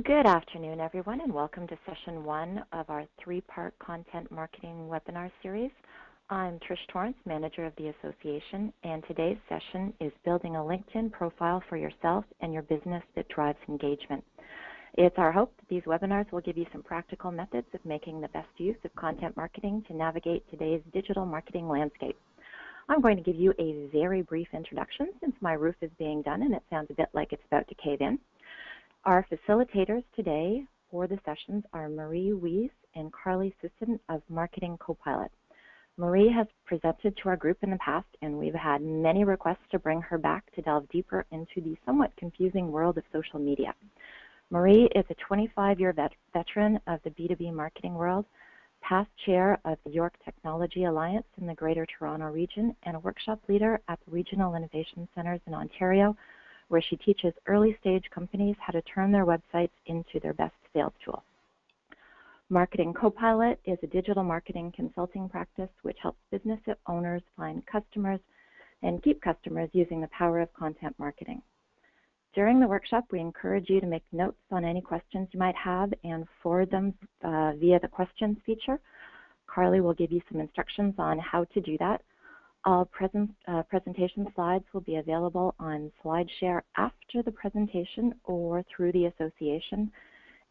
Good afternoon, everyone, and welcome to session one of our three part content marketing webinar series. I'm Trish Torrance, manager of the association, and today's session is building a LinkedIn profile for yourself and your business that drives engagement. It's our hope that these webinars will give you some practical methods of making the best use of content marketing to navigate today's digital marketing landscape. I'm going to give you a very brief introduction since my roof is being done and it sounds a bit like it's about to cave in. Our facilitators today for the sessions are Marie Wiese and Carly Sisson of Marketing Copilot. Marie has presented to our group in the past, and we've had many requests to bring her back to delve deeper into the somewhat confusing world of social media. Marie is a 25 year vet- veteran of the B2B marketing world, past chair of the York Technology Alliance in the Greater Toronto region, and a workshop leader at the Regional Innovation Centres in Ontario where she teaches early stage companies how to turn their websites into their best sales tool. Marketing Copilot is a digital marketing consulting practice which helps business owners find customers and keep customers using the power of content marketing. During the workshop, we encourage you to make notes on any questions you might have and forward them uh, via the questions feature. Carly will give you some instructions on how to do that. All present, uh, presentation slides will be available on SlideShare after the presentation or through the association,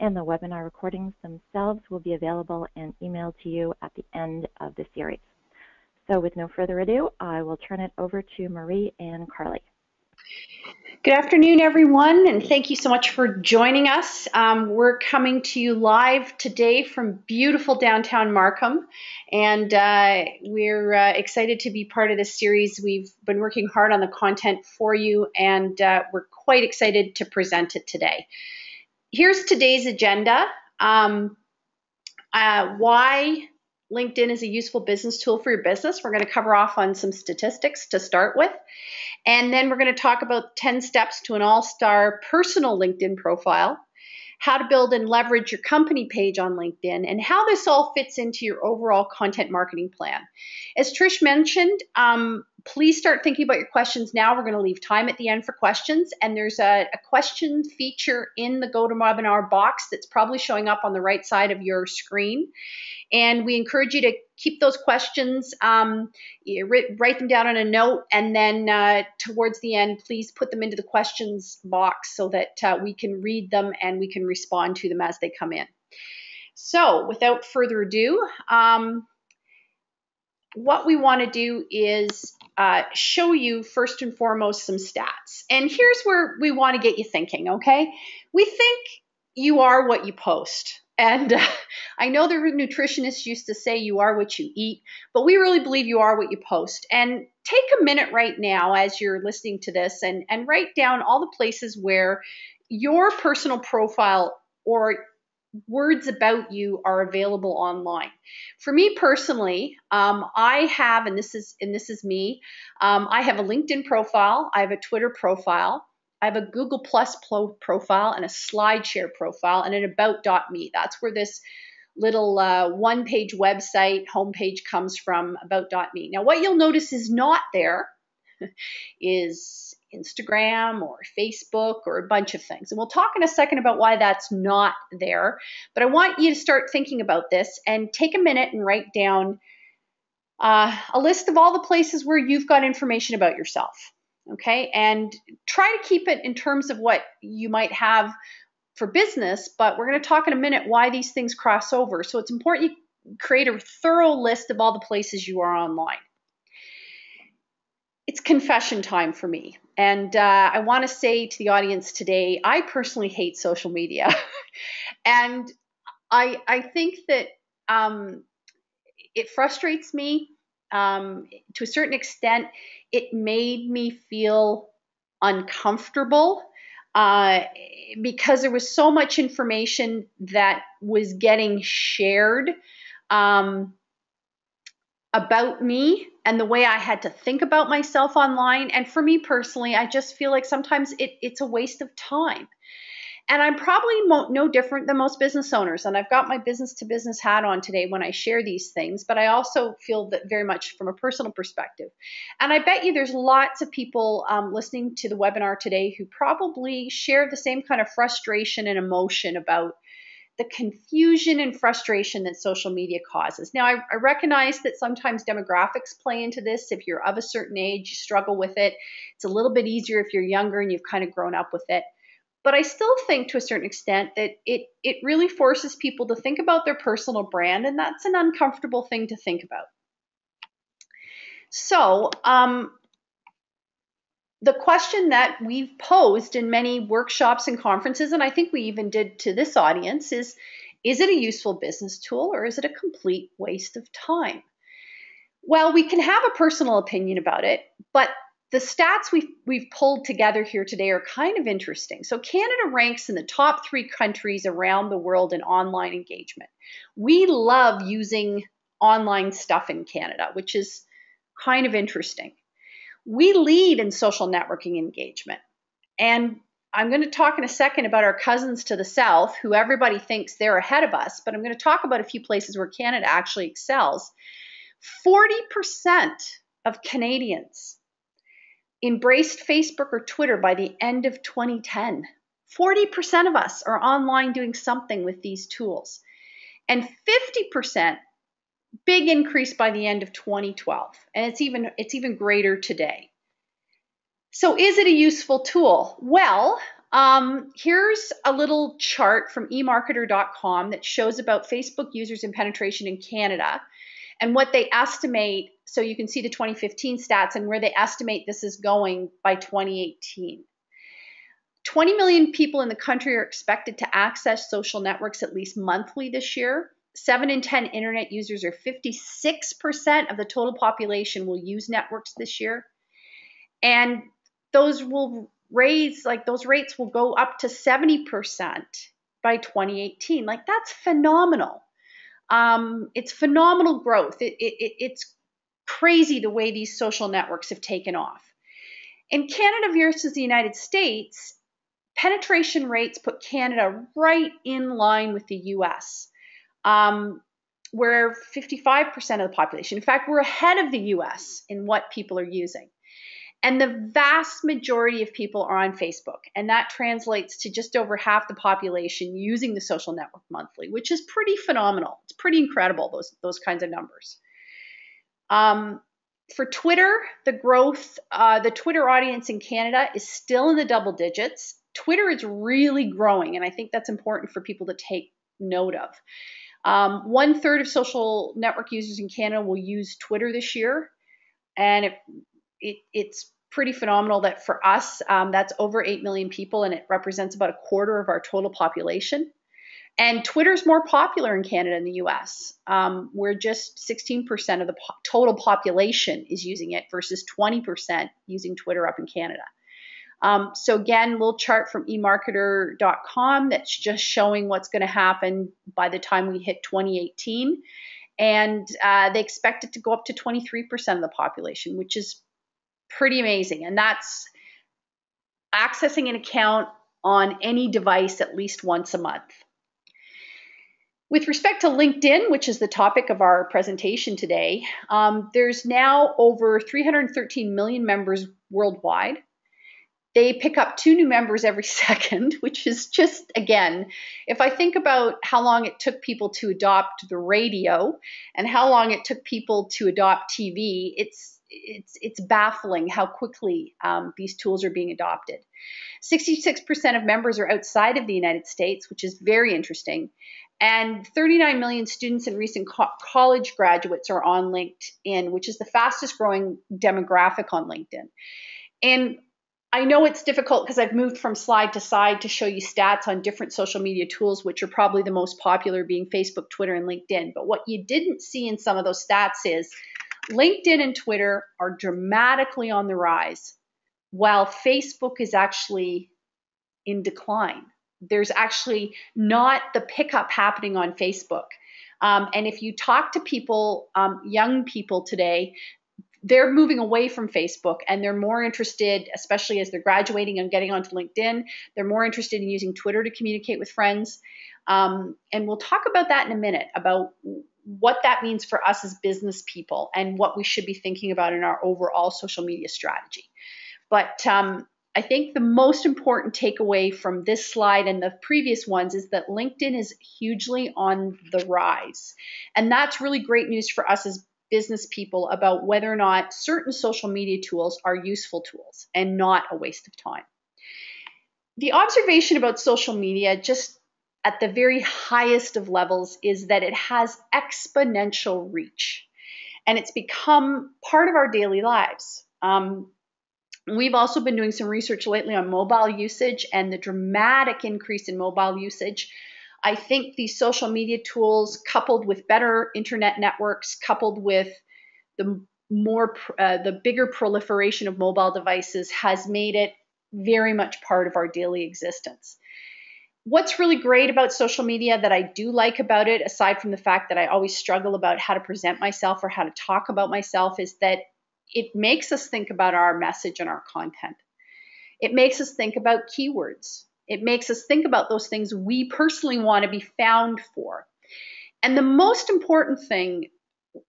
and the webinar recordings themselves will be available and emailed to you at the end of the series. So with no further ado, I will turn it over to Marie and Carly. Good afternoon, everyone, and thank you so much for joining us. Um, we're coming to you live today from beautiful downtown Markham, and uh, we're uh, excited to be part of this series. We've been working hard on the content for you, and uh, we're quite excited to present it today. Here's today's agenda. Um, uh, why LinkedIn is a useful business tool for your business. We're going to cover off on some statistics to start with. And then we're going to talk about 10 steps to an all star personal LinkedIn profile, how to build and leverage your company page on LinkedIn, and how this all fits into your overall content marketing plan. As Trish mentioned, um, please start thinking about your questions now. We're going to leave time at the end for questions, and there's a, a question feature in the GoToWebinar box that's probably showing up on the right side of your screen. And we encourage you to keep those questions, um, write them down on a note, and then uh, towards the end, please put them into the questions box so that uh, we can read them and we can respond to them as they come in. So, without further ado, um, what we want to do is uh, show you first and foremost some stats. And here's where we want to get you thinking, okay? We think you are what you post. And uh, I know the nutritionists used to say you are what you eat, but we really believe you are what you post. And take a minute right now as you're listening to this and, and write down all the places where your personal profile or words about you are available online. For me personally, um, I have, and this is and this is me. Um, I have a LinkedIn profile. I have a Twitter profile. I have a Google Plus profile and a SlideShare profile and an About.me. That's where this little uh, one page website homepage comes from About.me. Now, what you'll notice is not there is Instagram or Facebook or a bunch of things. And we'll talk in a second about why that's not there. But I want you to start thinking about this and take a minute and write down uh, a list of all the places where you've got information about yourself okay and try to keep it in terms of what you might have for business but we're going to talk in a minute why these things cross over so it's important you create a thorough list of all the places you are online it's confession time for me. And uh, i want to say to the audience today i personally hate social media. And i i think that um, it frustrates me um, to a certain extent, it made me feel uncomfortable uh, because there was so much information that was getting shared um, about me and the way I had to think about myself online. And for me personally, I just feel like sometimes it, it's a waste of time. And I'm probably mo- no different than most business owners. And I've got my business to business hat on today when I share these things, but I also feel that very much from a personal perspective. And I bet you there's lots of people um, listening to the webinar today who probably share the same kind of frustration and emotion about the confusion and frustration that social media causes. Now, I, I, recognize that sometimes demographics play into this. If you're of a certain age, you struggle with it. It's a little bit easier if you're younger and you've kind of grown up with it. But I still think to a certain extent that it, it really forces people to think about their personal brand, and that's an uncomfortable thing to think about. So, um, the question that we've posed in many workshops and conferences, and I think we even did to this audience, is is it a useful business tool or is it a complete waste of time? Well, we can have a personal opinion about it, but the stats we've, we've pulled together here today are kind of interesting. So, Canada ranks in the top three countries around the world in online engagement. We love using online stuff in Canada, which is kind of interesting. We lead in social networking engagement. And I'm going to talk in a second about our cousins to the south, who everybody thinks they're ahead of us, but I'm going to talk about a few places where Canada actually excels. 40% of Canadians embraced Facebook or Twitter by the end of 2010. 40% of us are online doing something with these tools. And 50% big increase by the end of 2012 and it's even it's even greater today. So is it a useful tool? Well um, here's a little chart from emarketer.com that shows about facebook users and penetration in canada and what they estimate. So you can see the 2015 stats and where they estimate this is going by 2018 20 million people in the country are expected to access social networks at least monthly this year 7 in 10 internet users or 56% of the total population will use networks this year. And those will raise, like those rates will go up to 70% by 2018. Like that's phenomenal. Um, it's phenomenal growth. It, it, it's crazy the way these social networks have taken off. In Canada versus the United States, penetration rates put Canada right in line with the US um, we're 55% of the population. In fact, we're ahead of the US in what people are using. And the vast majority of people are on Facebook. And that translates to just over half the population using the social network monthly, which is pretty phenomenal. It's pretty incredible, those, those kinds of numbers. Um, for Twitter, the growth, uh, the Twitter audience in Canada is still in the double digits. Twitter is really growing, and I think that's important for people to take note of. Um, one third of social network users in Canada will use Twitter this year, and it, it, it's pretty phenomenal that for us, um, that's over 8 million people, and it represents about a quarter of our total population. And Twitter's more popular in Canada and the US. Um, we're just 16% of the po- total population is using it versus 20% using Twitter up in Canada. Um, so again, little chart from emarketer.com that's just showing what's going to happen by the time we hit 2018. And uh, they expect it to go up to 23% of the population, which is pretty amazing. And that's accessing an account on any device at least once a month. With respect to LinkedIn, which is the topic of our presentation today, um, there's now over 313 million members worldwide. They pick up two new members every second, which is just, again, if I think about how long it took people to adopt the radio and how long it took people to adopt TV, it's it's it's baffling how quickly um, these tools are being adopted. 66% of members are outside of the United States, which is very interesting. And 39 million students and recent co- college graduates are on LinkedIn, which is the fastest growing demographic on LinkedIn. And I know it's difficult because I've moved from slide to side to show you stats on different social media tools, which are probably the most popular being Facebook, Twitter, and LinkedIn. But what you didn't see in some of those stats is LinkedIn and Twitter are dramatically on the rise, while Facebook is actually in decline. There's actually not the pickup happening on Facebook. Um, and if you talk to people, um, young people today, they're moving away from Facebook and they're more interested, especially as they're graduating and getting onto LinkedIn, they're more interested in using Twitter to communicate with friends. Um, and we'll talk about that in a minute about what that means for us as business people and what we should be thinking about in our overall social media strategy. But um, I think the most important takeaway from this slide and the previous ones is that LinkedIn is hugely on the rise. And that's really great news for us as business people about whether or not certain social media tools are useful tools and not a waste of time. The observation about social media, just at the very highest of levels, is that it has exponential reach and it's become part of our daily lives. Um, We've also been doing some research lately on mobile usage and the dramatic increase in mobile usage. I think these social media tools, coupled with better internet networks, coupled with the more uh, the bigger proliferation of mobile devices, has made it very much part of our daily existence. What's really great about social media that I do like about it, aside from the fact that I always struggle about how to present myself or how to talk about myself, is that it makes us think about our message and our content. It makes us think about keywords. It makes us think about those things we personally want to be found for. And the most important thing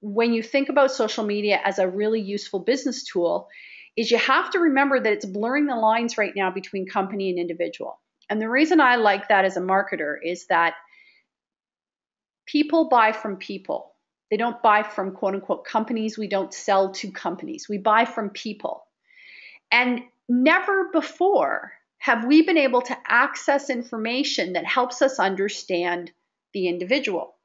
when you think about social media as a really useful business tool is you have to remember that it's blurring the lines right now between company and individual. And the reason I like that as a marketer is that people buy from people. They don't buy from quote unquote companies. We don't sell to companies. We buy from people. And never before have we been able to access information that helps us understand the individual.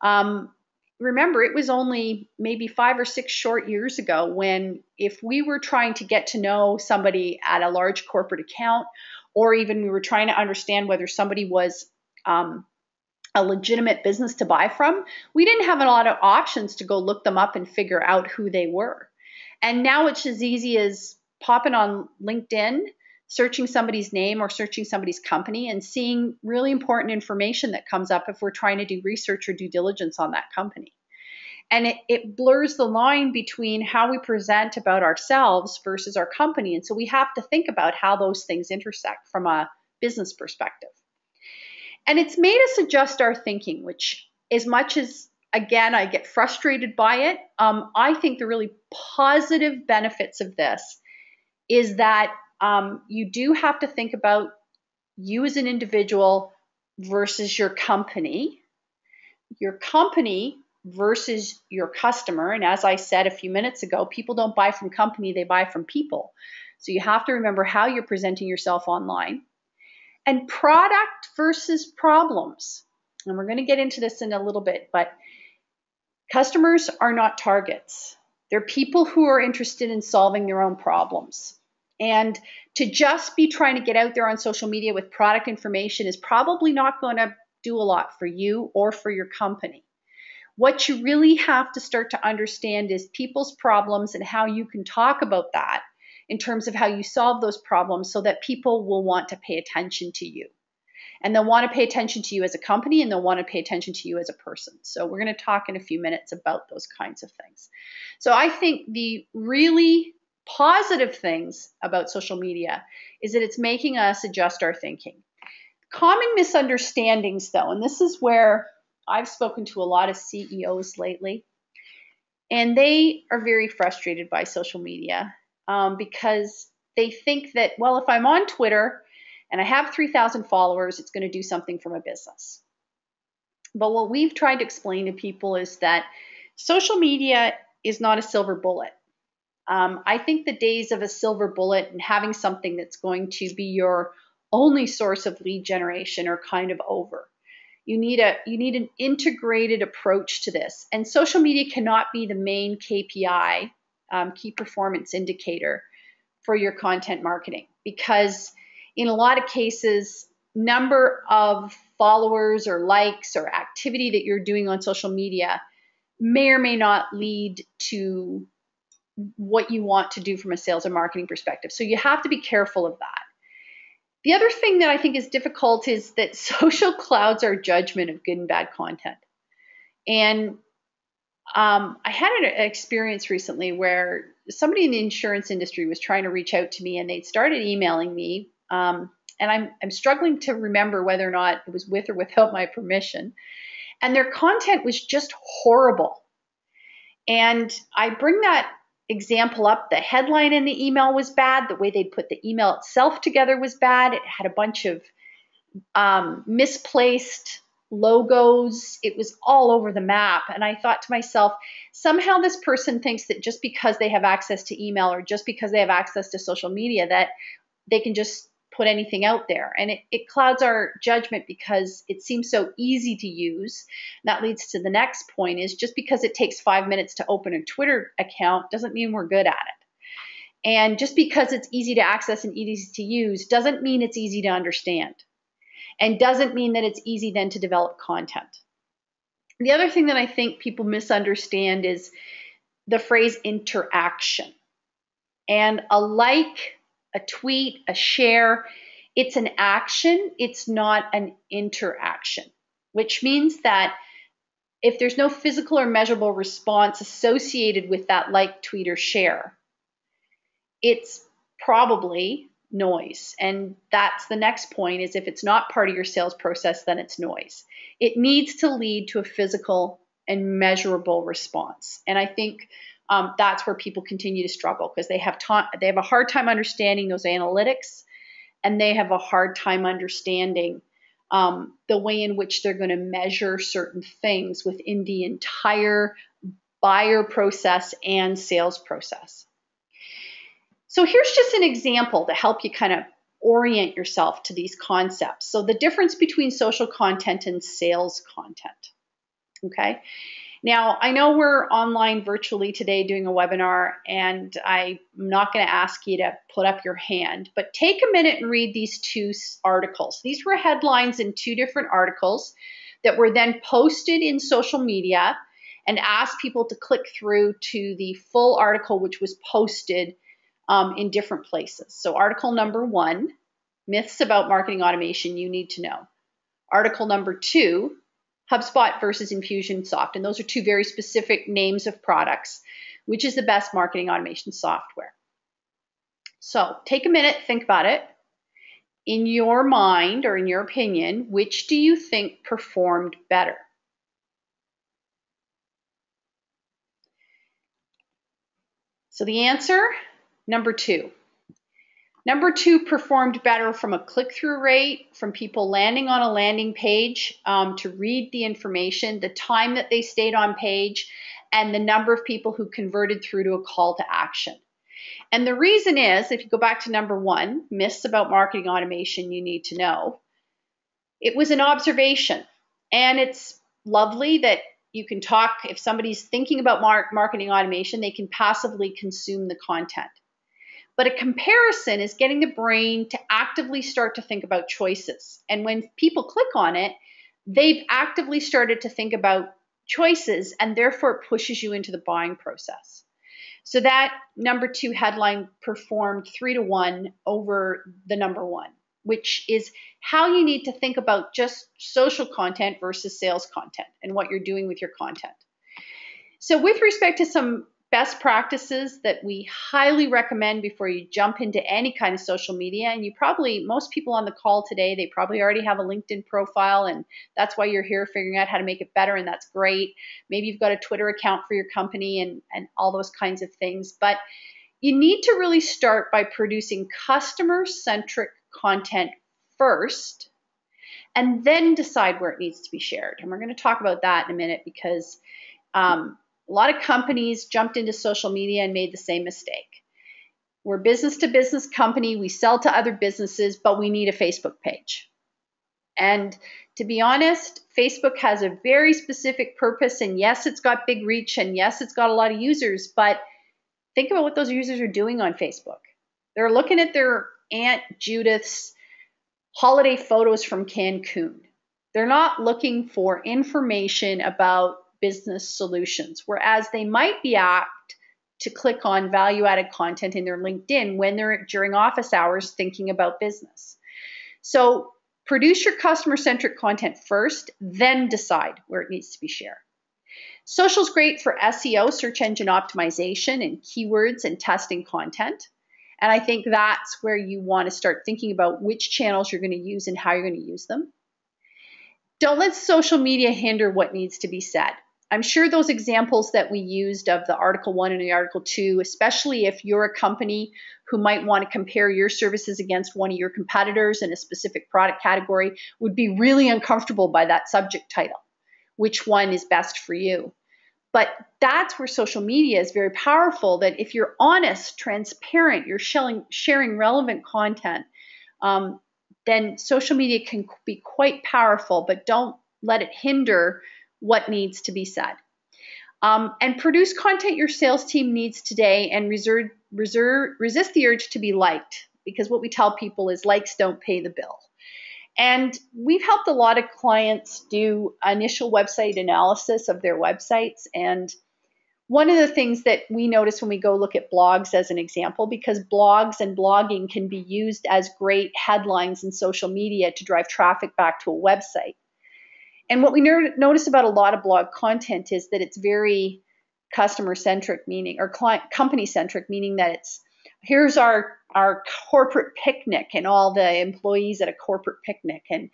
Um, remember, it was only maybe five or six short years ago when, if we were trying to get to know somebody at a large corporate account, or even we were trying to understand whether somebody was um, a legitimate business to buy from, we didn't have a lot of options to go look them up and figure out who they were. And now it's as easy as popping on LinkedIn, searching somebody's name or searching somebody's company and seeing really important information that comes up if we're trying to do research or due diligence on that company. And it, it blurs the line between how we present about ourselves versus our company. And so we have to think about how those things intersect from a business perspective. And it's made us adjust our thinking, which, as much as again I get frustrated by it, um, I think the really positive benefits of this is that um, you do have to think about you as an individual versus your company, your company versus your customer. And as I said a few minutes ago, people don't buy from company, they buy from people. So you have to remember how you're presenting yourself online and product versus problems. And we're going to get into this in a little bit, but customers are not targets. They're people who are interested in solving their own problems. And to just be trying to get out there on social media with product information is probably not going to do a lot for you or for your company. What you really have to start to understand is people's problems and how you can talk about that in terms of how you solve those problems so that people will want to pay attention to you. And they'll want to pay attention to you as a company and they'll want to pay attention to you as a person. So, we're going to talk in a few minutes about those kinds of things. So, I think the really positive things about social media is that it's making us adjust our thinking. Common misunderstandings, though, and this is where I've spoken to a lot of CEOs lately, and they are very frustrated by social media um, because they think that, well, if I'm on Twitter and I have 3,000 followers, it's going to do something for my business. But what we've tried to explain to people is that social media is not a silver bullet. Um, I think the days of a silver bullet and having something that's going to be your only source of lead generation are kind of over. You need a you need an integrated approach to this, and social media cannot be the main KPI um, key performance indicator for your content marketing because in a lot of cases number of followers or likes or activity that you're doing on social media may or may not lead to what you want to do from a sales and marketing perspective. So you have to be careful of that. The other thing that I think is difficult is that social clouds our judgment of good and bad content. And Um, I had an experience recently where somebody in the insurance industry was trying to reach out to me and they started emailing me. Um, and I'm, I'm struggling to remember whether or not it was with or without my permission. And their content was just horrible. And I bring that example up. The headline in the email was bad. The way they'd put the email itself together was bad. It had a bunch of um, misplaced logos. It was all over the map. And I thought to myself, somehow this person thinks that just because they have access to email or just because they have access to social media, that they can just put anything out there. And it, it clouds our judgment because it seems so easy to use. that leads to the next point is just because it takes five minutes to open a Twitter account doesn't mean we're good at it. And just because it's easy to access and easy to use doesn't mean it's easy to understand and doesn't mean that it's easy then to develop content. The other thing that I think people misunderstand is the phrase interaction. And a like, a tweet, a share, it's an action, it's not an interaction, which means that if there's no physical or measurable response associated with that like, tweet, or share, it's probably noise. And that's the next point is if it's not part of your sales process, then it's noise. It needs to lead to a physical and measurable response. And I think um, that's where people continue to struggle because they have ta- they have a hard time understanding those analytics, and they have a hard time understanding um, the way in which they're going to measure certain things within the entire buyer process and sales process. So here's just an example to help you kind of orient yourself to these concepts. So the difference between social content and sales content. Okay. Now, I know we're online virtually today doing a webinar, and I'm not going to ask you to put up your hand, but take a minute and read these two articles. These were headlines in two different articles that were then posted in social media and asked people to click through to the full article, which was posted um, in different places. So, article number one myths about marketing automation you need to know. Article number two HubSpot versus Infusionsoft. And those are two very specific names of products. Which is the best marketing automation software? So, take a minute, think about it. In your mind or in your opinion, which do you think performed better? So the answer Number two. Number two performed better from a click through rate, from people landing on a landing page um, to read the information, the time that they stayed on page, and the number of people who converted through to a call to action. And the reason is if you go back to number one, myths about marketing automation you need to know, it was an observation. And it's lovely that you can talk, if somebody's thinking about marketing automation, they can passively consume the content. But a comparison is getting the brain to actively start to think about choices. And when people click on it, they've actively started to think about choices, and therefore it pushes you into the buying process. So that number two headline performed three to one over the number one, which is how you need to think about just social content versus sales content and what you're doing with your content. So, with respect to some best practices that we highly recommend before you jump into any kind of social media. And you probably, most people on the call today, they probably already have a LinkedIn profile, and that's why you're here figuring out how to make it better, and that's great. Maybe you've got a Twitter account for your company and, and all those kinds of things. But you need to really start by producing customer centric content first and then decide where it needs to be shared. And we're going to talk about that in a minute because um, a lot of companies jumped into social media and made the same mistake. We're business to business company, we sell to other businesses, but we need a Facebook page. And to be honest, Facebook has a very specific purpose and yes, it's got big reach and yes, it's got a lot of users, but think about what those users are doing on Facebook. They're looking at their Aunt Judith's holiday photos from Cancun. They're not looking for information about business solutions, whereas they might be apt to click on value added content in their LinkedIn when they're during office hours thinking about business. So produce your customer centric content first, then decide where it needs to be shared. Social's great for SEO, search engine optimization, and keywords and testing content. And I think that's where you want to start thinking about which channels you're going to use and how you're going to use them. Don't let social media hinder what needs to be said. I'm sure those examples that we used of the Article 1 and the Article 2, especially if you're a company who might want to compare your services against one of your competitors in a specific product category, would be really uncomfortable by that subject title. Which one is best for you? But that's where social media is very powerful. That if you're honest, transparent, you're sharing, sharing relevant content, um, then social media can be quite powerful, but don't let it hinder what needs to be said. Um, and produce content your sales team needs today and reserve, reserve, resist the urge to be liked because what we tell people is likes don't pay the bill. And we've helped a lot of clients do initial website analysis of their websites. And one of the things that we notice when we go look at blogs as an example, because blogs and blogging can be used as great headlines in social media to drive traffic back to a website. And what we notice about a lot of blog content is that it's very customer centric, meaning, or client company centric, meaning that it's here's our our corporate picnic and all the employees at a corporate picnic. And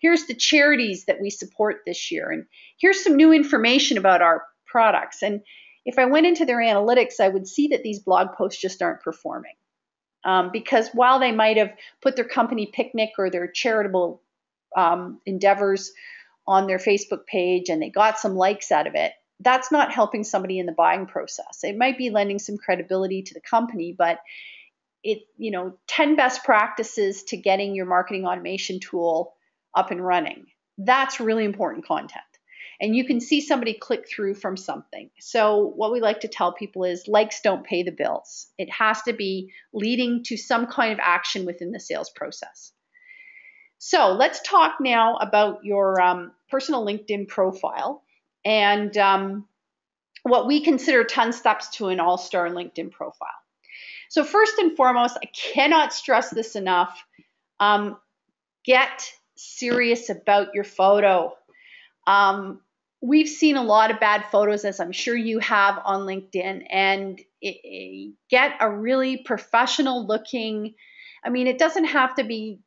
here's the charities that we support this year. And here's some new information about our products. And if i went into their analytics i would see that these blog posts just aren't performing. Um, because while they might have put their company picnic or their charitable um, endeavors on their Facebook page and they got some likes out of it, that's not helping somebody in the buying process. It might be lending some credibility to the company, but it, you know, 10 best practices to getting your marketing automation tool up and running. That's really important content. And you can see somebody click through from something. So, what we like to tell people is likes don't pay the bills. It has to be leading to some kind of action within the sales process. So let's talk now about your um, personal LinkedIn profile and um, what we consider 10 steps to an all star LinkedIn profile. So, first and foremost, I cannot stress this enough um, get serious about your photo. Um, we've seen a lot of bad photos, as I'm sure you have on LinkedIn, and it, it, get a really professional looking. I mean, it doesn't have to be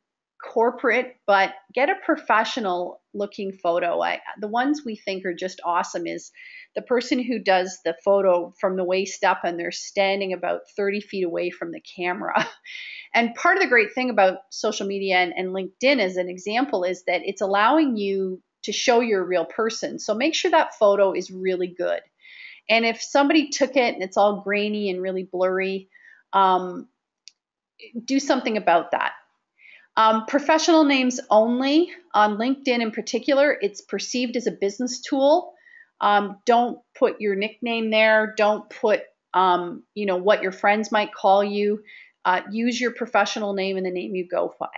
corporate, but get a professional looking photo. I, the ones we think are just awesome is the person who does the photo from the waist up and they're standing about 30 feet away from the camera. And part of the great thing about social media and, and LinkedIn as an example is that it's allowing you to show you're a real person. So make sure that photo is really good. And if somebody took it and it's all grainy and really blurry, um, do something about that. Um, professional names only on LinkedIn in particular, it's perceived as a business tool. Um, don't put your nickname there. Don't put, um, you know, what your friends might call you. Uh, use your professional name and the name you go by.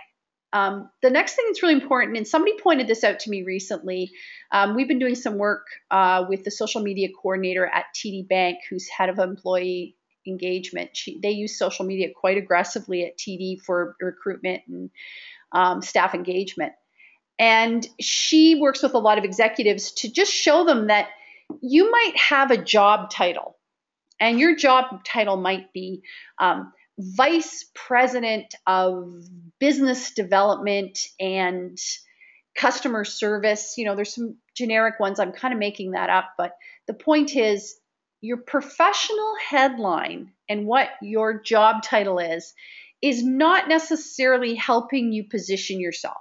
Um, the next thing that's really important, and somebody pointed this out to me recently, um, we've been doing some work uh, with the social media coordinator at TD Bank, who's head of employee engagement. She, they use social media quite aggressively at TD for recruitment and um, staff engagement. And she works with a lot of executives to just show them that you might have a job title, and your job title might be um, Vice President of Business Development and Customer Service. You know, there's some generic ones. I'm kind of making that up, but the point is your professional headline and what your job title is is not necessarily helping you position yourself.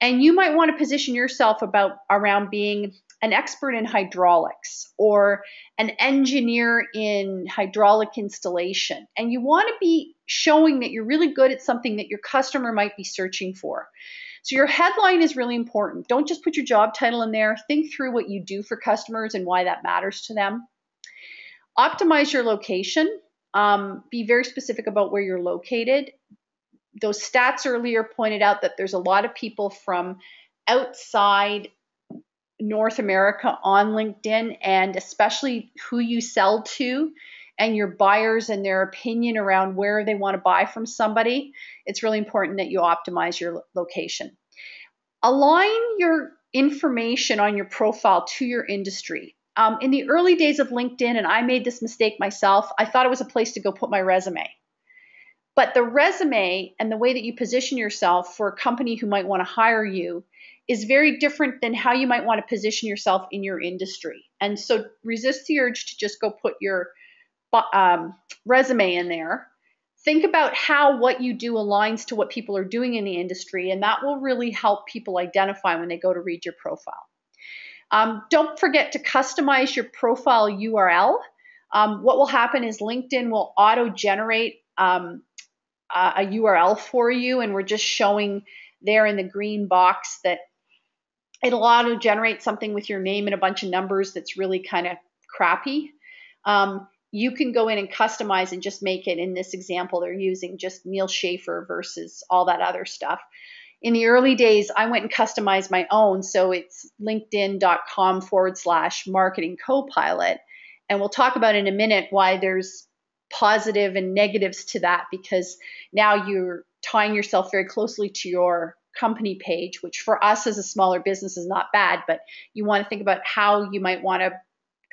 And you might want to position yourself about around being an expert in hydraulics or an engineer in hydraulic installation. And you want to be showing that you're really good at something that your customer might be searching for. So your headline is really important. Don't just put your job title in there. Think through what you do for customers and why that matters to them. Optimize your location. Um, be very specific about where you're located. Those stats earlier pointed out that there's a lot of people from outside North America on LinkedIn, and especially who you sell to and your buyers and their opinion around where they want to buy from somebody. It's really important that you optimize your location. Align your information on your profile to your industry. Um, in the early days of LinkedIn, and I made this mistake myself, I thought it was a place to go put my resume. But the resume and the way that you position yourself for a company who might want to hire you is very different than how you might want to position yourself in your industry. And so resist the urge to just go put your um, resume in there. Think about how what you do aligns to what people are doing in the industry, and that will really help people identify when they go to read your profile. Um, don't forget to customize your profile URL. Um, what will happen is LinkedIn will auto generate um, a, a URL for you, and we're just showing there in the green box that it'll auto generate something with your name and a bunch of numbers that's really kind of crappy. Um, you can go in and customize and just make it in this example they're using just Neal Schaffer versus all that other stuff. In the early days, I went and customized my own. So it's linkedin.com forward slash marketing copilot. And we'll talk about in a minute why there's positive and negatives to that because now you're tying yourself very closely to your company page, which for us as a smaller business is not bad, but you want to think about how you might want to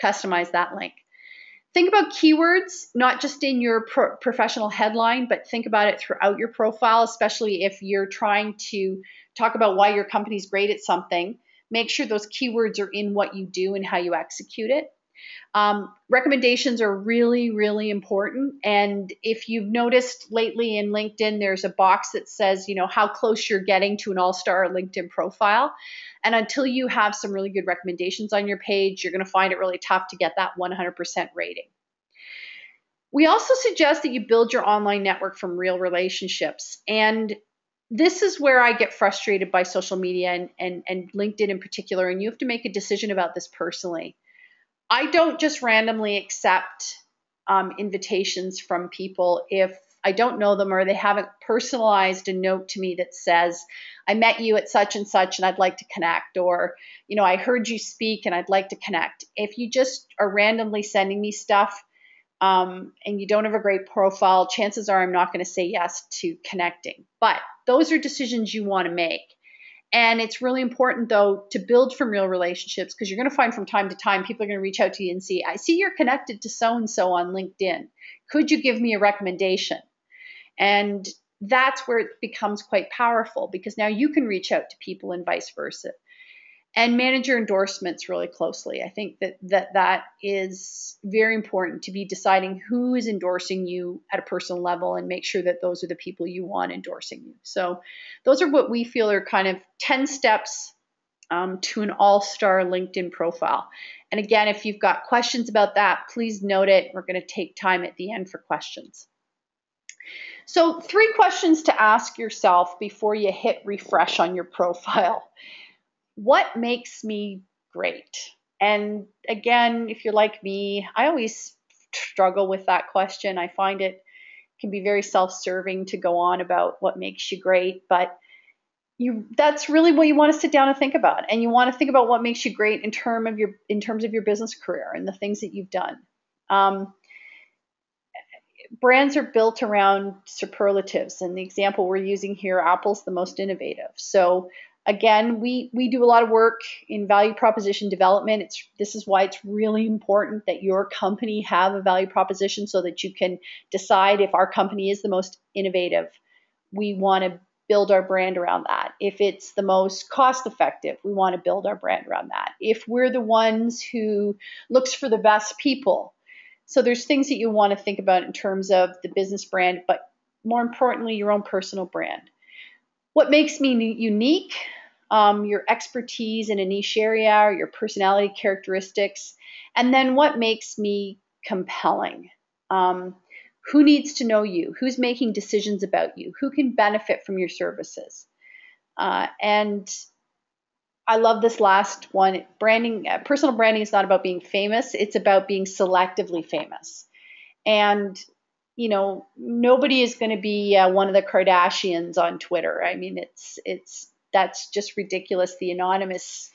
customize that link. Think about keywords, not just in your pro- professional headline, but think about it throughout your profile, especially if you're trying to talk about why your company's great at something. Make sure those keywords are in what you do and how you execute it. Um, recommendations are really, really important. And if you've noticed lately in LinkedIn, there's a box that says, you know, how close you're getting to an all star LinkedIn profile. And until you have some really good recommendations on your page, you're going to find it really tough to get that 100% rating. We also suggest that you build your online network from real relationships. And this is where I get frustrated by social media and, and, and LinkedIn in particular. And you have to make a decision about this personally. I don't just randomly accept um, invitations from people if I don't know them or they haven't personalized a note to me that says, I met you at such and such and I'd like to connect, or, you know, I heard you speak and I'd like to connect. If you just are randomly sending me stuff um, and you don't have a great profile, chances are I'm not going to say yes to connecting. But those are decisions you want to make. And it's really important, though, to build from real relationships because you're going to find from time to time people are going to reach out to you and see, I see you're connected to so and so on LinkedIn. Could you give me a recommendation? And that's where it becomes quite powerful because now you can reach out to people and vice versa and manage your endorsements really closely. I think that that that is very important to be deciding who is endorsing you at a personal level and make sure that those are the people you want endorsing you. So those are what we feel are kind of 10 steps um, to an all-star LinkedIn profile. And again, if you've got questions about that, please note it. We're going to take time at the end for questions. So three questions to ask yourself before you hit refresh on your profile what makes me great? And again, if you're like me, I always struggle with that question. I find it can be very self-serving to go on about what makes you great, but you that's really what you want to sit down and think about. And you want to think about what makes you great in term of your in terms of your business career and the things that you've done. Um, brands are built around superlatives and the example we're using here apple's the most innovative so again we we do a lot of work in value proposition development. It's this is why it's really important that your company have a value proposition so that you can decide if our company is the most innovative. We want to build our brand around that. If it's the most cost effective we want to build our brand around that. If we're the ones who looks for the best people so there's things that you want to think about in terms of the business brand but more importantly your own personal brand what makes me unique, um, your expertise in a niche area, your personality characteristics, and then what makes me compelling. Um, who needs to know you? Who's making decisions about you? Who can benefit from your services? Uh, and I love this last one. Branding, uh, personal branding is not about being famous, it's about being selectively famous. And you know, nobody is going to be uh, one of the Kardashians on Twitter. I mean, it's it's that's just ridiculous. The anonymous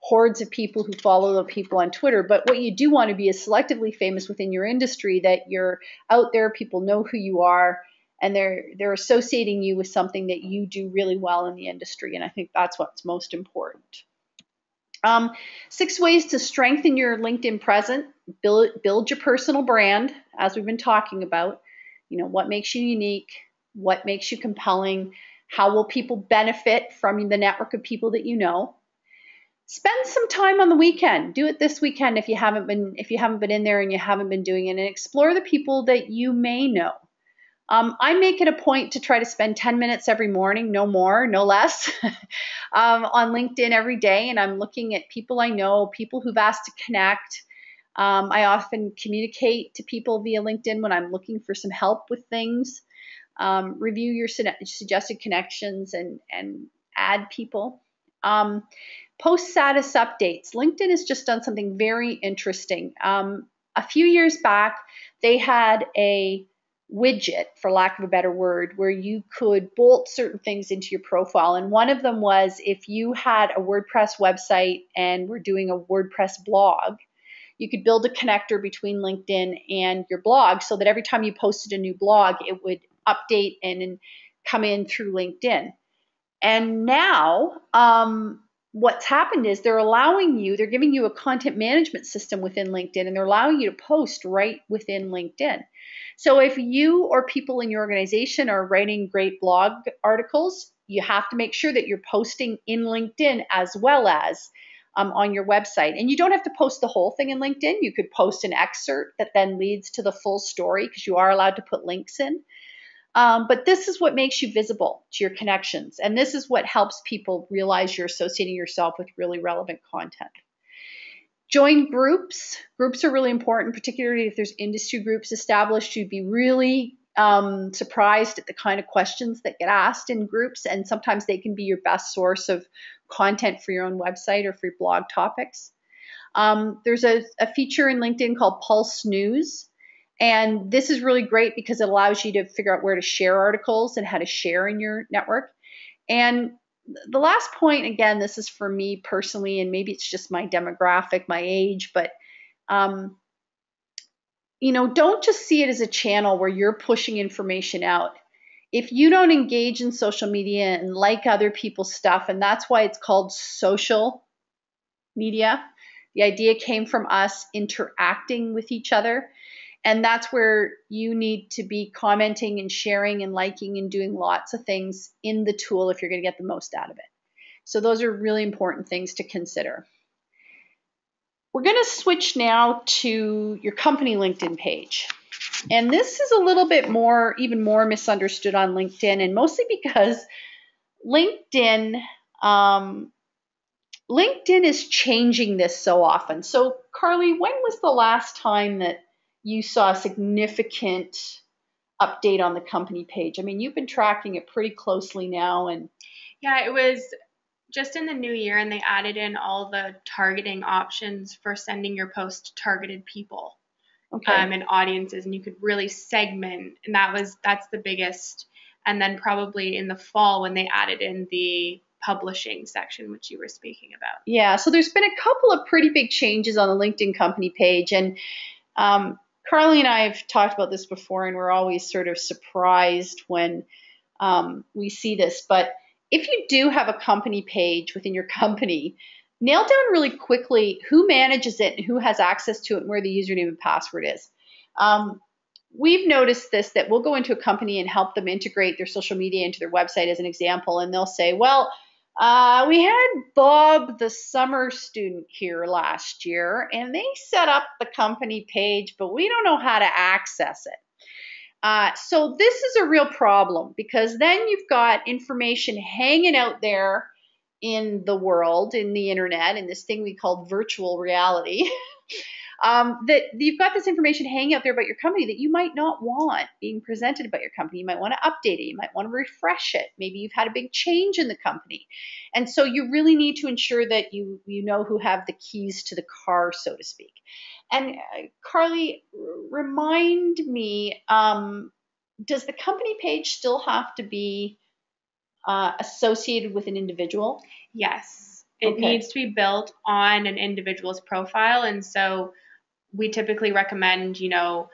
hordes of people who follow the people on Twitter. But what you do want to be is selectively famous within your industry. That you're out there, people know who you are, and they're they're associating you with something that you do really well in the industry. And I think that's what's most important. Um, six ways to strengthen your LinkedIn presence, build, build your personal brand, as we've been talking about. You know, what makes you unique, what makes you compelling, how will people benefit from the network of people that you know. Spend some time on the weekend. Do it this weekend if you haven't been if you haven't been in there and you haven't been doing it and explore the people that you may know. Um, I make it a point to try to spend 10 minutes every morning, no more, no less, um, on LinkedIn every day. And I'm looking at people I know, people who've asked to connect. Um, I often communicate to people via LinkedIn when I'm looking for some help with things. Um, review your suggested connections and, and add people. Um, post status updates. LinkedIn has just done something very interesting. Um, a few years back, they had a widget, for lack of a better word, where you could bolt certain things into your profile. And one of them was if you had a WordPress website and were doing a WordPress blog, you could build a connector between LinkedIn and your blog so that every time you posted a new blog, it would update and, and come in through LinkedIn. And now, um, what's happened is they're allowing you, they're giving you a content management system within LinkedIn, and they're allowing you to post right within LinkedIn. So if you or people in your organization are writing great blog articles, you have to make sure that you're posting in LinkedIn as well as um, on your website. And you don't have to post the whole thing in LinkedIn. You could post an excerpt that then leads to the full story because you are allowed to put links in. Um, but this is what makes you visible to your connections. And this is what helps people realize you're associating yourself with really relevant content. Join groups. Groups are really important, particularly if there's industry groups established. You'd be really um, surprised at the kind of questions that get asked in groups, and sometimes they can be your best source of content for your own website or for your blog topics. Um, there's a, a feature in LinkedIn called Pulse News. And this is really great because it allows you to figure out where to share articles and how to share in your network. And the last point, again, this is for me personally, and maybe it's just my demographic, my age, but um, you know, don't just see it as a channel where you're pushing information out. If you don't engage in social media and like other people's stuff, and that's why it's called social media, the idea came from us interacting with each other. And that's where you need to be commenting and sharing and liking and doing lots of things in the tool if you're going to get the most out of it. So, those are really important things to consider. We're going to switch now to your company LinkedIn page. And this is a little bit more, even more misunderstood on LinkedIn, and mostly because LinkedIn, um, LinkedIn is changing this so often. So, Carleigh, when was the last time that you saw a significant update on the company page. I mean, you've been tracking it pretty closely now and Yeah, it was just in the new year and they added in all the targeting options for sending your post to targeted people. Okay. Um, and audiences and you could really segment and that was that's the biggest and then probably in the fall when they added in the publishing section which you were speaking about yeah so there's been a couple of pretty big changes on the linkedin company page and um, Carleigh and I have talked about this before, and we're always sort of surprised when um, we see this. But if you do have a company page within your company, nail down really quickly who manages it and who has access to it and where the username and password is. Um, we've noticed this that we'll go into a company and help them integrate their social media into their website as an example, and they'll say, well, uh, we had Bob, the summer student, here last year, and they set up the company page, but we don't know how to access it. Uh, so this is a real problem because then you've got information hanging out there in the world, in the internet, in this thing we call virtual reality. um, that you've got this information hanging out there about your company that you might not want being presented about your company. You might want to update it. You might want to refresh it. Maybe you've had a big change in the company. And so you really need to ensure that you, you know who have the keys to the car, so to speak. And uh, Carleigh, remind me, um, does the company page still have to be uh, associated with an individual? Yes. It okay. needs to be built on an individual's profile. And so we typically recommend, you know,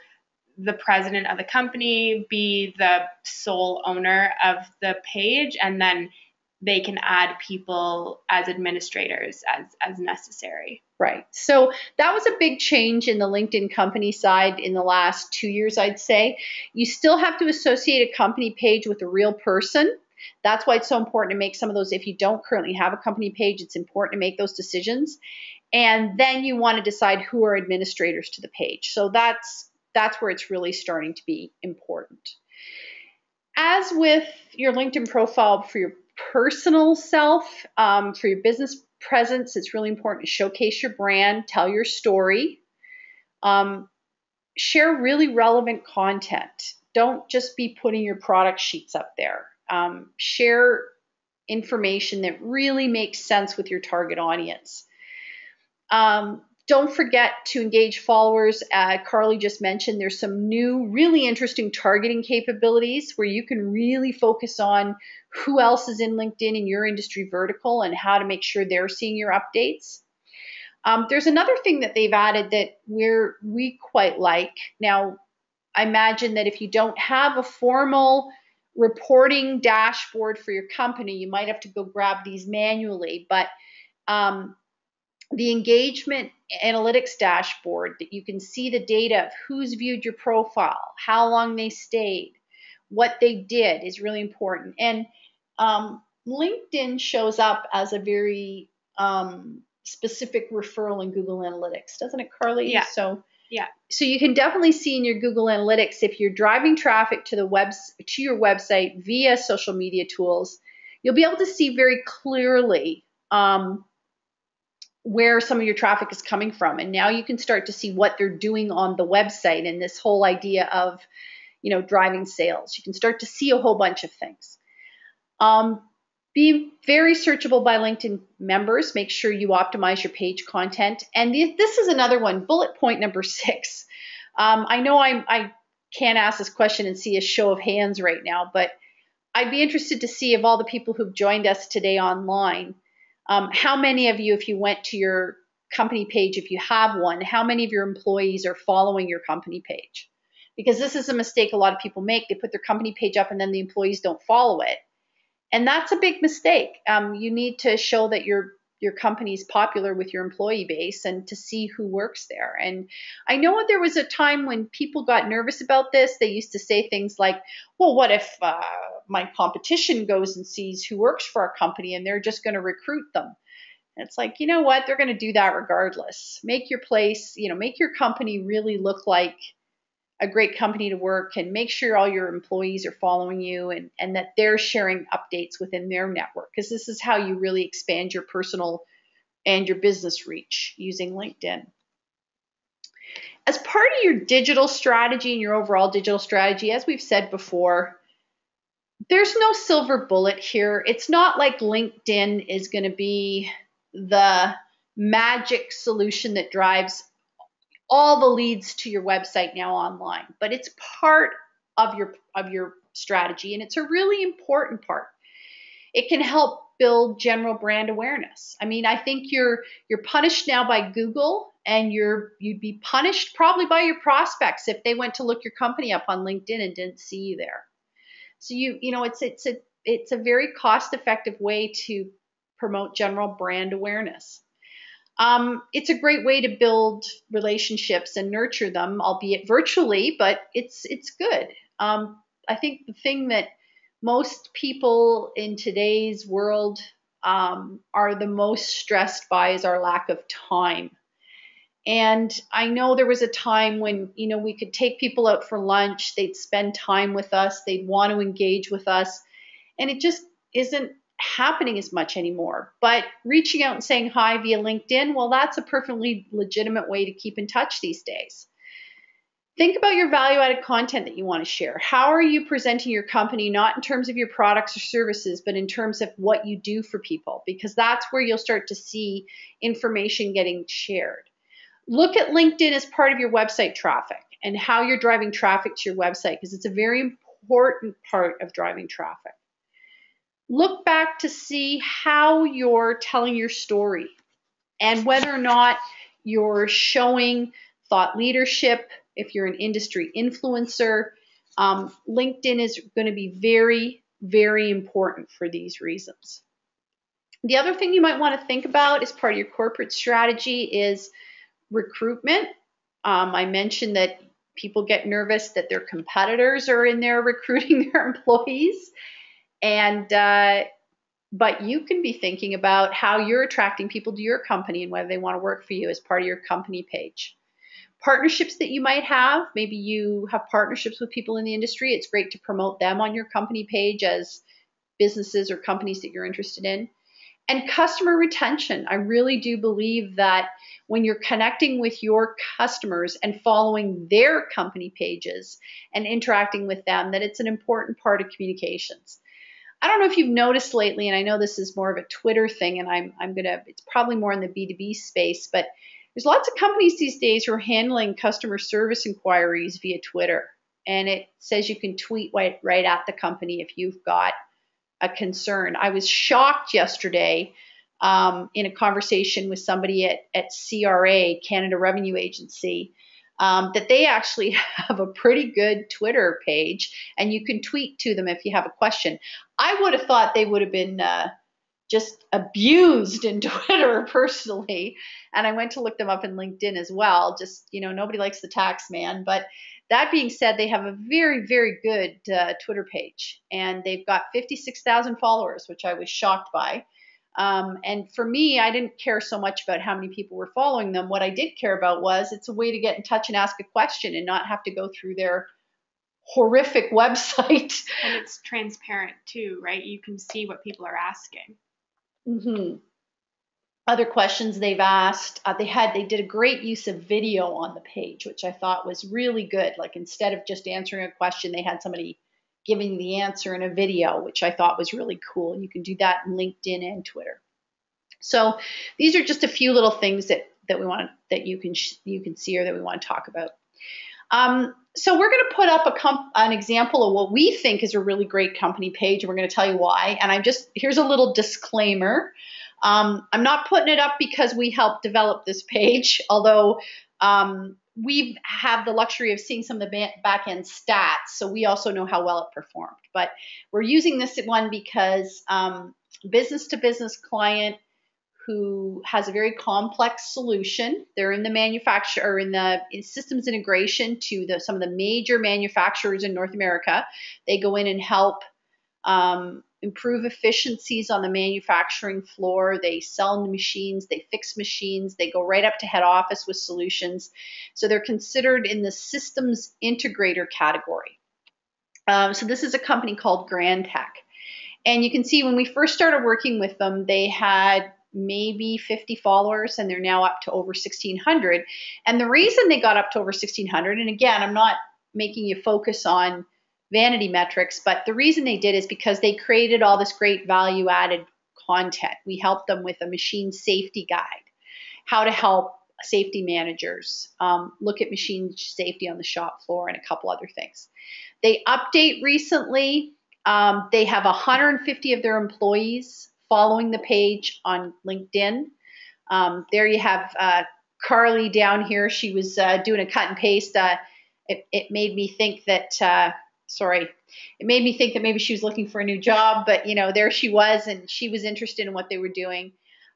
the president of the company be the sole owner of the page and then they can add people as administrators as as necessary. Right. So that was a big change in the LinkedIn company side in the last 2 years I'd say. You still have to associate a company page with a real person. That's why it's so important to make some of those if you don't currently have a company page, it's important to make those decisions. And then you want to decide who are administrators to the page. So that's that's where it's really starting to be important. As with your LinkedIn profile for your personal self, um, for your business presence, it's really important to showcase your brand, tell your story, um, share really relevant content. Don't just be putting your product sheets up there. Um, share information that really makes sense with your target audience. Um, don't forget to engage followers. Uh, Carleigh just mentioned there's some new, really interesting targeting capabilities where you can really focus on who else is in LinkedIn in your industry vertical and how to make sure they're seeing your updates. Um, there's another thing that they've added that we're we quite like. Now, I imagine that if you don't have a formal reporting dashboard for your company, you might have to go grab these manually. But um, the engagement analytics dashboard that you can see the data of who's viewed your profile, how long they stayed, what they did is really important. And um, LinkedIn shows up as a very um, specific referral in Google Analytics, doesn't it, Carleigh? Yeah. So yeah. So you can definitely see in your Google Analytics if you're driving traffic to the web to your website via social media tools, you'll be able to see very clearly um, where some of your traffic is coming from. And now you can start to see what they're doing on the website and this whole idea of, you know, driving sales. You can start to see a whole bunch of things. Um, be very searchable by LinkedIn members. Make sure you optimize your page content. And this is another one, bullet point number six. Um, I know I'm, I can't ask this question and see a show of hands right now, but I'd be interested to see of all the people who've joined us today online, um, how many of you, if you went to your company page, if you have one, how many of your employees are following your company page? Because this is a mistake a lot of people make. They put their company page up and then the employees don't follow it. And that's a big mistake. Um, you need to show that your your company is popular with your employee base and to see who works there. And I know there was a time when people got nervous about this. They used to say things like, well, what if uh, my competition goes and sees who works for our company and they're just going to recruit them? And it's like, you know what? They're going to do that regardless. Make your place, you know, make your company really look like a great company to work and make sure all your employees are following you and, and that they're sharing updates within their network because this is how you really expand your personal and your business reach using LinkedIn. As part of your digital strategy and your overall digital strategy, as we've said before, there's no silver bullet here. It's not like LinkedIn is going to be the magic solution that drives all the leads to your website now online, but it's part of your of your strategy and it's a really important part. It can help build general brand awareness. I mean, I think you're you're punished now by Google and you're you'd be punished probably by your prospects if they went to look your company up on LinkedIn and didn't see you there. So you you know, it's it's a it's a very cost-effective way to promote general brand awareness. Um, it's a great way to build relationships and nurture them, albeit virtually, but it's it's good. Um, I think the thing that most people in today's world um, are the most stressed by is our lack of time. And I know there was a time when you know we could take people out for lunch, they'd spend time with us, they'd want to engage with us, and it just isn't happening as much anymore. But reaching out and saying hi via LinkedIn, well, that's a perfectly legitimate way to keep in touch these days. Think about your value added content that you want to share. How are you presenting your company, not in terms of your products or services, but in terms of what you do for people? Because that's where you'll start to see information getting shared. Look at LinkedIn as part of your website traffic and how you're driving traffic to your website because it's a very important part of driving traffic look back to see how you're telling your story and whether or not you're showing thought leadership, if you're an industry influencer. Um, LinkedIn is going to be very, very important for these reasons. The other thing you might want to think about as part of your corporate strategy is recruitment. Um, I mentioned that people get nervous that their competitors are in there recruiting their employees. And, uh, but you can be thinking about how you're attracting people to your company and whether they want to work for you as part of your company page. Partnerships that you might have, maybe you have partnerships with people in the industry. It's great to promote them on your company page as businesses or companies that you're interested in. And customer retention. I really do believe that when you're connecting with your customers and following their company pages and interacting with them, that it's an important part of communications. I don't know if you've noticed lately, and I know this is more of a Twitter thing, and I'm, I'm gonna, it's probably more in the B2B space, but there's lots of companies these days who are handling customer service inquiries via Twitter. And it says you can tweet right, right at the company if you've got a concern. I was shocked yesterday um, in a conversation with somebody at, at CRA, Canada Revenue Agency, um, that they actually have a pretty good Twitter page and you can tweet to them if you have a question. I would have thought they would have been uh, just abused in Twitter personally. And I went to look them up in LinkedIn as well. Just, you know, nobody likes the tax man, but that being said, they have a very, very good uh, Twitter page, and they've got 56,000 followers, which I was shocked by. Um, and for me, I didn't care so much about how many people were following them. What I did care about was it's a way to get in touch and ask a question and not have to go through their horrific website. And it's transparent too, right? You can see what people are asking. Mm-hmm other questions they've asked. Uh, they had they did a great use of video on the page, which I thought was really good. Like instead of just answering a question, they had somebody giving the answer in a video, which I thought was really cool. And you can do that in LinkedIn and Twitter. So these are just a few little things that that we want that you can you can see or that we want to talk about. Um, so we're going to put up a comp- an example of what we think is a really great company page, and we're going to tell you why. And I'm just here's a little disclaimer. Um, I'm not putting it up because we helped develop this page, although um, we have the luxury of seeing some of the back end stats, so we also know how well it performed. But we're using this one because business to business client who has a very complex solution. They're in the manufacturer in the in systems integration to the, some of the major manufacturers in North America. They go in and help um, improve efficiencies on the manufacturing floor. They sell machines, they fix machines, they go right up to head office with solutions. So they're considered in the systems integrator category. Um, so this is a company called Grand Tech. And you can see when we first started working with them, they had maybe 50 followers and they're now up to over 1600 and the reason they got up to over 1600 and again i'm not making you focus on vanity metrics, but the reason they did is because they created all this great value added content. We helped them with a machine safety guide, how to help safety managers um, look at machine safety on the shop floor, and a couple other things. They update recently. Um, they have 150 of their employees following the page on LinkedIn. Um, there you have uh, Carleigh down here. She was uh, doing a cut and paste. Uh, it, it, made me think that uh, sorry, it made me think that maybe she was looking for a new job, but you know, there she was, and she was interested in what they were doing.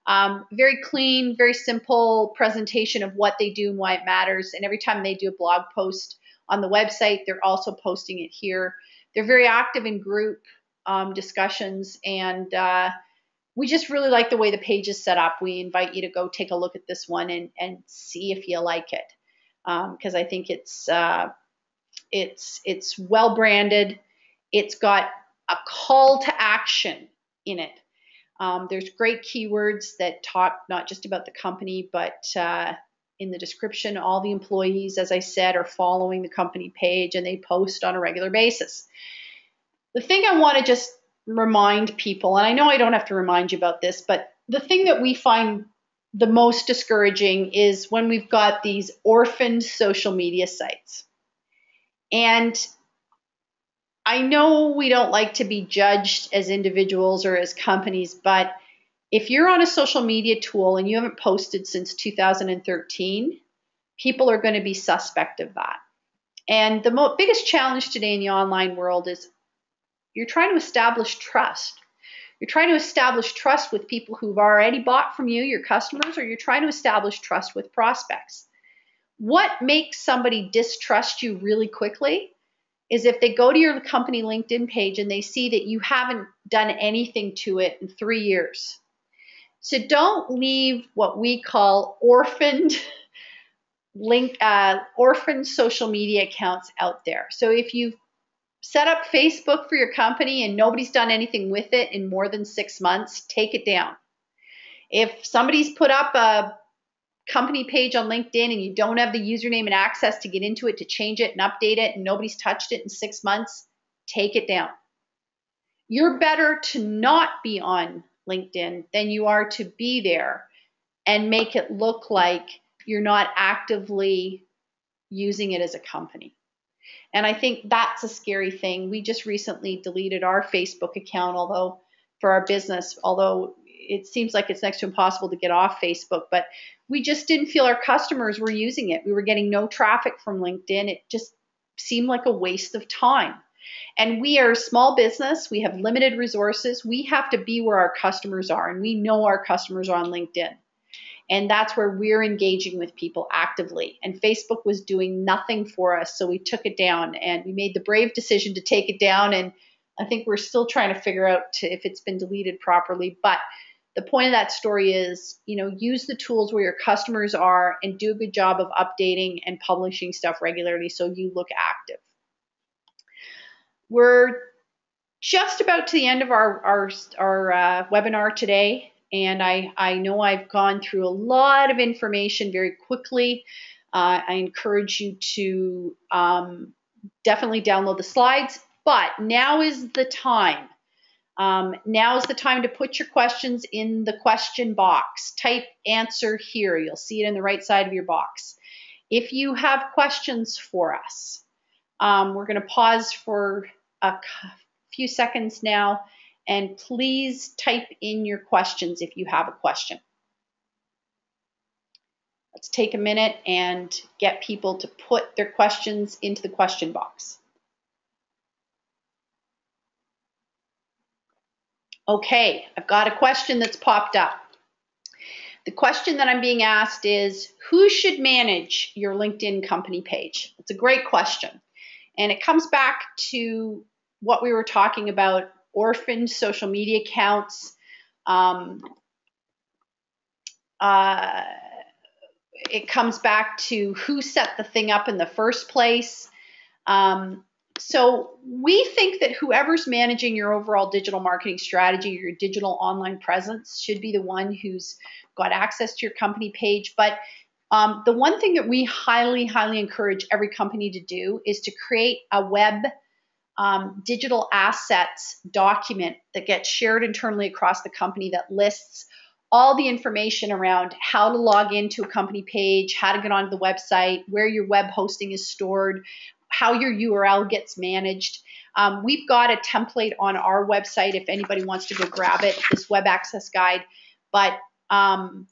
Um, very clean, very simple presentation of what they do and why it matters. And every time they do a blog post on the website, they're also posting it here. They're very active in group um, discussions, and uh, we just really like the way the page is set up. We invite you to go take a look at this one and, and see if you like it, because um, I think it's uh, it's it's well branded. It's got a call to action in it. Um, there's great keywords that talk not just about the company, but uh, in the description, all the employees, as I said, are following the company page and they post on a regular basis. The thing I want to just remind people, and I know I don't have to remind you about this, but the thing that we find the most discouraging is when we've got these orphaned social media sites. And I know we don't like to be judged as individuals or as companies, but if you're on a social media tool and you haven't posted since 2013, people are going to be suspect of that. And the mo- biggest challenge today in the online world is you're trying to establish trust. You're trying to establish trust with people who've already bought from you, your customers, or you're trying to establish trust with prospects. What makes somebody distrust you really quickly is if they go to your company LinkedIn page and they see that you haven't done anything to it in three years. So don't leave what we call orphaned link uh, social media accounts out there. So if you've set up Facebook for your company and nobody's done anything with it in more than six months, take it down. If somebody's put up a company page on LinkedIn and you don't have the username and access to get into it to change it and update it and nobody's touched it in six months, take it down. You're better to not be on LinkedIn than you are to be there and make it look like you're not actively using it as a company. And I think that's a scary thing. We just recently deleted our Facebook account, although for our business, although it seems like it's next to impossible to get off Facebook, but we just didn't feel our customers were using it. We were getting no traffic from LinkedIn. It just seemed like a waste of time. And we are a small business. We have limited resources. We have to be where our customers are, and we know our customers are on LinkedIn. And that's where we're engaging with people actively. And Facebook was doing nothing for us, so we took it down and we made the brave decision to take it down. And I think we're still trying to figure out to, if it's been deleted properly. But the point of that story is, you know, use the tools where your customers are and do a good job of updating and publishing stuff regularly so you look active. We're just about to the end of our our, our uh, webinar today, and I, I know I've gone through a lot of information very quickly. Uh, I encourage you to um, definitely download the slides, but now is the time. Um, now is the time to put your questions in the question box. Type answer here. You'll see it in the right side of your box. If you have questions for us, um, we're going to pause for a few seconds now and please type in your questions if you have a question. Let's take a minute and get people to put their questions into the question box. Okay, I've got a question that's popped up. The question that I'm being asked is Who should manage your LinkedIn company page? It's a great question. And it comes back to what we were talking about orphaned social media accounts. Um, uh, it comes back to who set the thing up in the first place. Um, so we think that whoever's managing your overall digital marketing strategy, your digital online presence, should be the one who's got access to your company page. But um, the one thing that we highly, highly encourage every company to do is to create a web um, digital assets document that gets shared internally across the company that lists all the information around how to log into a company page, how to get onto the website, where your web hosting is stored, how your URL gets managed. Um, we've got a template on our website if anybody wants to go grab it, this web access guide. But um,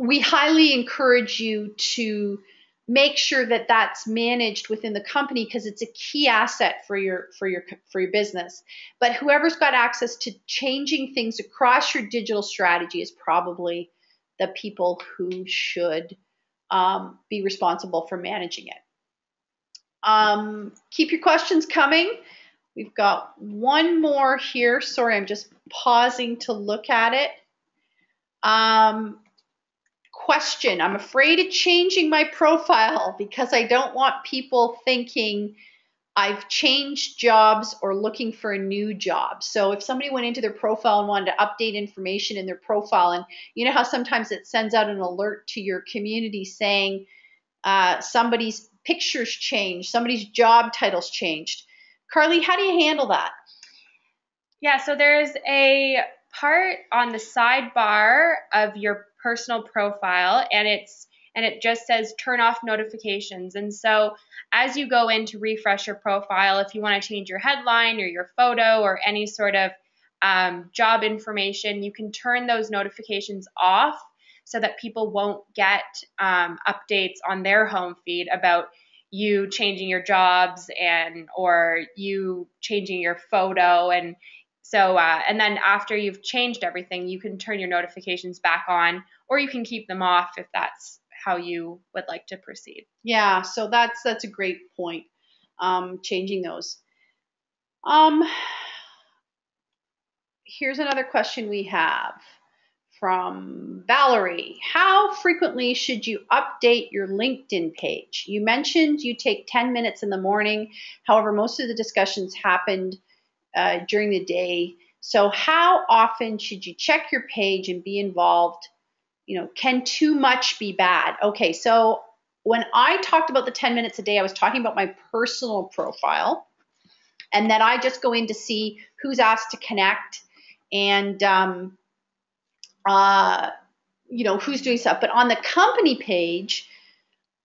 we highly encourage you to make sure that that's managed within the company because it's a key asset for your for your for your business. But whoever's got access to changing things across your digital strategy is probably the people who should um, be responsible for managing it. Um, keep your questions coming. We've got one more here. Sorry i'm just pausing to look at it. Um, question. I'm afraid of changing my profile because I don't want people thinking I've changed jobs or looking for a new job. So if somebody went into their profile and wanted to update information in their profile, and you know how sometimes it sends out an alert to your community saying uh, somebody's pictures changed, somebody's job titles changed. Carleigh, how do you handle that? Yeah, so there's a part on the sidebar of your personal profile and it's and it just says turn off notifications. And so as you go in to refresh your profile, if you want to change your headline or your photo or any sort of um, job information, you can turn those notifications off so that people won't get um, updates on their home feed about you changing your jobs and or you changing your photo and So, uh, and then after you've changed everything, you can turn your notifications back on, or you can keep them off if that's how you would like to proceed. Yeah, so that's that's a great point. Um, changing those. Um, here's another question we have from Valerie. How frequently should you update your LinkedIn page? You mentioned you take 10 minutes in the morning. However, most of the discussions happened uh, during the day. So, how often should you check your page and be involved? You know, can too much be bad? Okay, so when I talked about the 10 minutes a day, I was talking about my personal profile and then I just go in to see who's asked to connect and um, uh, you know who's doing stuff. But on the company page,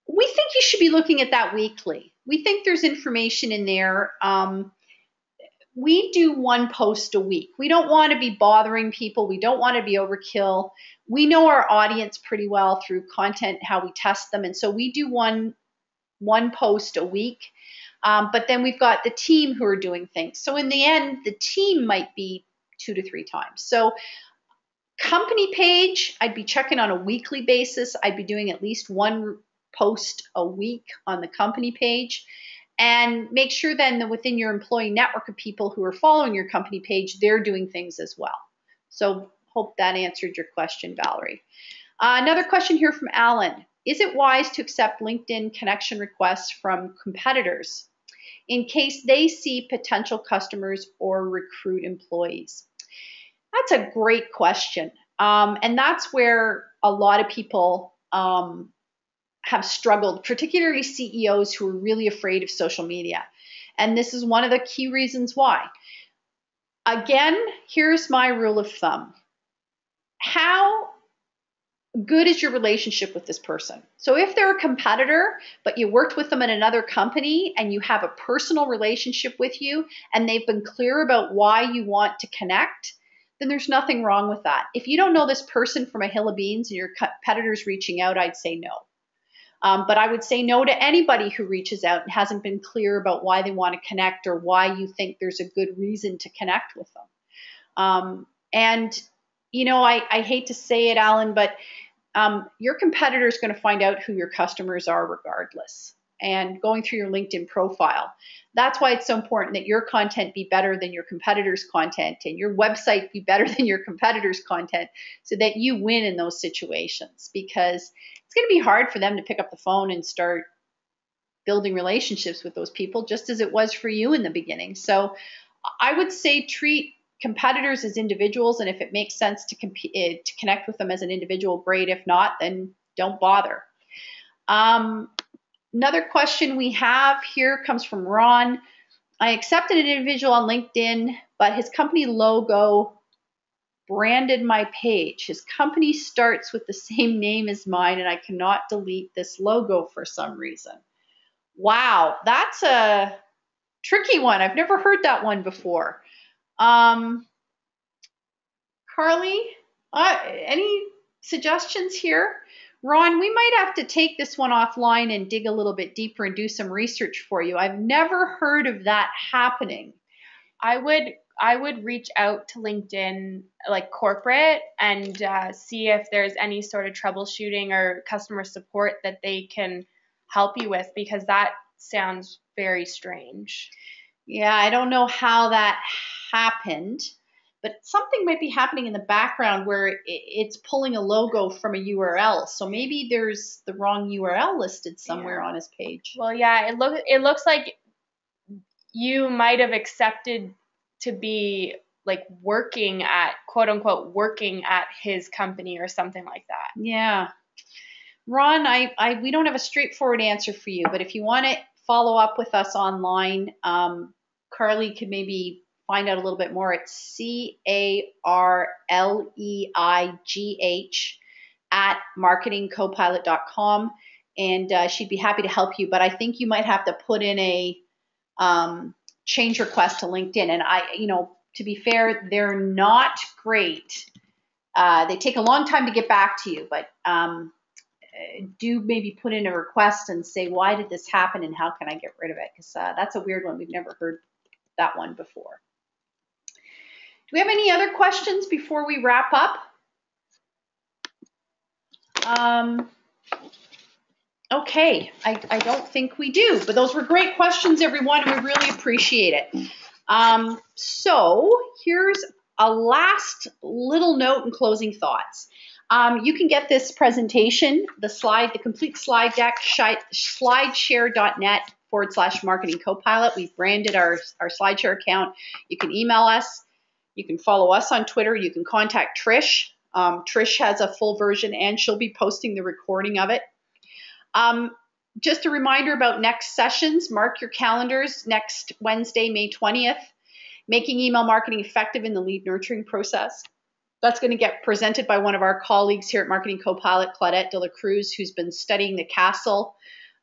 we think you should be looking at that weekly. We think there's information in there. Um, we do one post a week. We don't want to be bothering people. We don't want to be overkill. We know our audience pretty well through content, how we test them, and so we do one one post a week. Um, but then we've got the team who are doing things. So in the end, the team might be two to three times. So company page, I'd be checking on a weekly basis. I'd be doing at least one post a week on the company page. And make sure then that within your employee network of people who are following your company page, they're doing things as well. So hope that answered your question, Valerie. Uh, another question here from Alan. Is it wise to accept LinkedIn connection requests from competitors in case they see potential customers or recruit employees? That's a great question. Um, and that's where a lot of people um, have struggled, particularly CEOs who are really afraid of social media. And this is one of the key reasons why. Again, here's my rule of thumb. How good is your relationship with this person? So if they're a competitor, but you worked with them in another company and you have a personal relationship with you and they've been clear about why you want to connect, then there's nothing wrong with that. If you don't know this person from a hill of beans and your competitor's reaching out, I'd say no. Um, but I would say no to anybody who reaches out and hasn't been clear about why they want to connect or why you think there's a good reason to connect with them. Um, and, you know, I, I, hate to say it, Alan, but um, your competitor is going to find out who your customers are regardless and going through your LinkedIn profile. That's why it's so important that your content be better than your competitors' content and your website be better than your competitors' content so that you win in those situations because it's going to be hard for them to pick up the phone and start building relationships with those people just as it was for you in the beginning. So I would say treat competitors as individuals and if it makes sense to compete eh, to connect with them as an individual great if not then don't bother um, Another question we have here comes from Ron. I accepted an individual on LinkedIn, but his company logo branded my page. His company starts with the same name as mine, and I cannot delete this logo for some reason. Wow, that's a tricky one. I've never heard that one before. Um, Carleigh, uh, any suggestions here? Ron, we might have to take this one offline and dig a little bit deeper and do some research for you. I've never heard of that happening. I would I would reach out to LinkedIn like corporate and uh, see if there's any sort of troubleshooting or customer support that they can help you with because that sounds very strange. Yeah, I don't know how that happened but something might be happening in the background where it's pulling a logo from a URL. So maybe there's the wrong URL listed somewhere yeah. on his page. Well, yeah, it look it looks like you might have accepted to be like working at quote unquote working at his company or something like that. Yeah. Ron, I, I we don't have a straightforward answer for you, but if you want to follow up with us online, um, Carleigh could maybe find out a little bit more, it's C A R L E I G H at marketingcopilot.com. And uh, she'd be happy to help you. But I think you might have to put in a um, change request to LinkedIn. And I, you know, to be fair, they're not great. Uh, they take a long time to get back to you, but um, do maybe put in a request and say, why did this happen and how can I get rid of it? Because uh, that's a weird one. We've never heard that one before. We have any other questions before we wrap up? Um, okay, I, I don't think we do, but those were great questions, everyone. and We really appreciate it. Um, so here's a last little note and closing thoughts. Um, you can get this presentation, the slide, the complete slide deck, slideshare.net forward slash marketing copilot. We've branded our, our SlideShare account. You can email us. You can follow us on Twitter. You can contact Trish. Um, Trish has a full version and she'll be posting the recording of it. Um, just a reminder about next sessions. Mark your calendars next Wednesday, May 20th. Making email marketing effective in the lead nurturing process. That's going to get presented by one of our colleagues here at Marketing Copilot, Claudette de la Cruz, who's been studying the CASL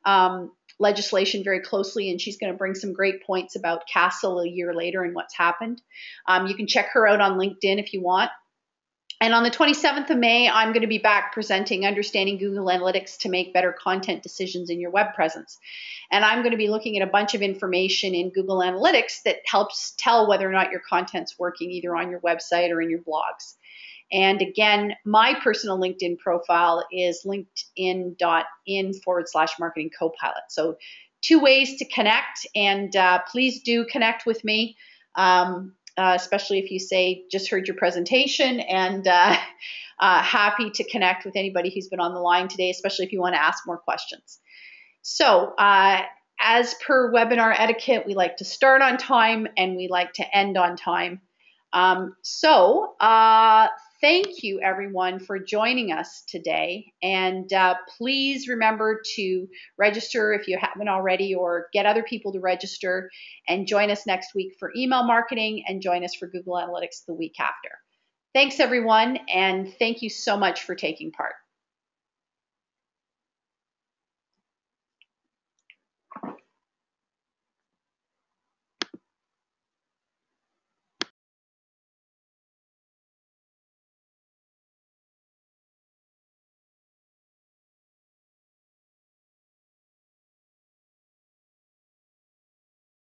um, legislation very closely, and she's going to bring some great points about CASL a year later and what's happened. Um, you can check her out on LinkedIn if you want. And on the 27th of May, I'm going to be back presenting Understanding Google Analytics to make better content decisions in your web presence. And I'm going to be looking at a bunch of information in Google Analytics that helps tell whether or not your content's working either on your website or in your blogs. And again, my personal LinkedIn profile is linkedin.in forward slash marketing copilot. So, two ways to connect, and uh, please do connect with me. Um, uh, especially if you say just heard your presentation and uh, uh, happy to connect with anybody who's been on the line today, especially if you want to ask more questions. So, uh, as per webinar etiquette, we like to start on time and we like to end on time. Um, so, uh, thank you everyone for joining us today. And uh, please remember to register if you haven't already or get other people to register and join us next week for email marketing and join us for Google Analytics the week after. Thanks everyone and thank you so much for taking part.